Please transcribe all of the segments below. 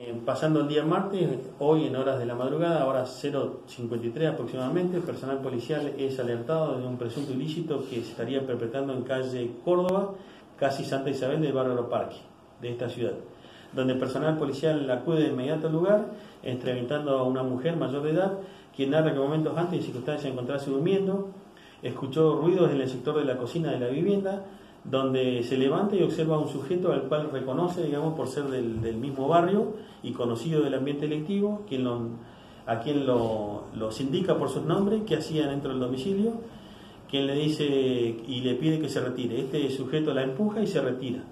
Eh, pasando el día martes, hoy en horas de la madrugada, horas 0.53 aproximadamente, el personal policial es alertado de un presunto ilícito que se estaría perpetrando en calle Córdoba, casi Santa Isabel del barrio Parque, de esta ciudad, donde el personal policial acude de inmediato al lugar, entrevistando a una mujer mayor de edad, quien narra que momentos antes de circunstancias encontrarse durmiendo, escuchó ruidos en el sector de la cocina de la vivienda, donde se levanta y observa a un sujeto al cual reconoce, digamos, por ser del, mismo barrio y conocido del ambiente electivo, quien a quien lo, los indica por sus nombres, qué hacía dentro del domicilio, quien le dice y le pide que se retire. Este sujeto la empuja y se retira.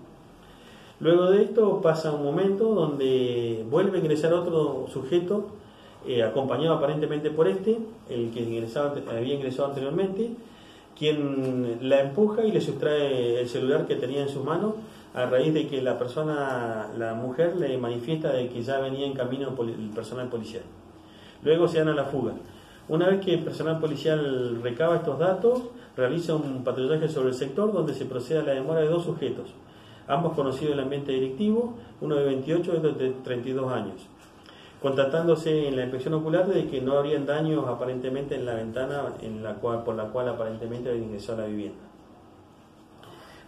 Luego de esto pasa un momento donde vuelve a ingresar otro sujeto, eh, acompañado aparentemente por este, el que ingresaba, había ingresado anteriormente, quien la empuja y le sustrae el celular que tenía en su mano a raíz de que la persona, la mujer, le manifiesta de que ya venía en camino el personal policial. Luego se dan a la fuga. Una vez que el personal policial recaba estos datos, realiza un patrullaje sobre el sector donde se procede a la demora de dos sujetos, ambos conocidos del ambiente directivo, uno de 28 y otro de 32 años constatándose en la inspección ocular de que no habrían daños aparentemente en la ventana en la cual, por la cual aparentemente ingresado a la vivienda.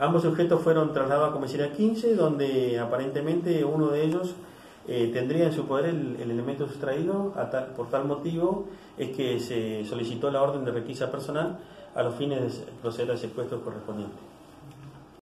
Ambos sujetos fueron trasladados a comisaría 15, donde aparentemente uno de ellos eh, tendría en su poder el, elemento sustraído. por tal motivo es que se solicitó la orden de requisa personal a los fines de proceder al secuestro correspondiente.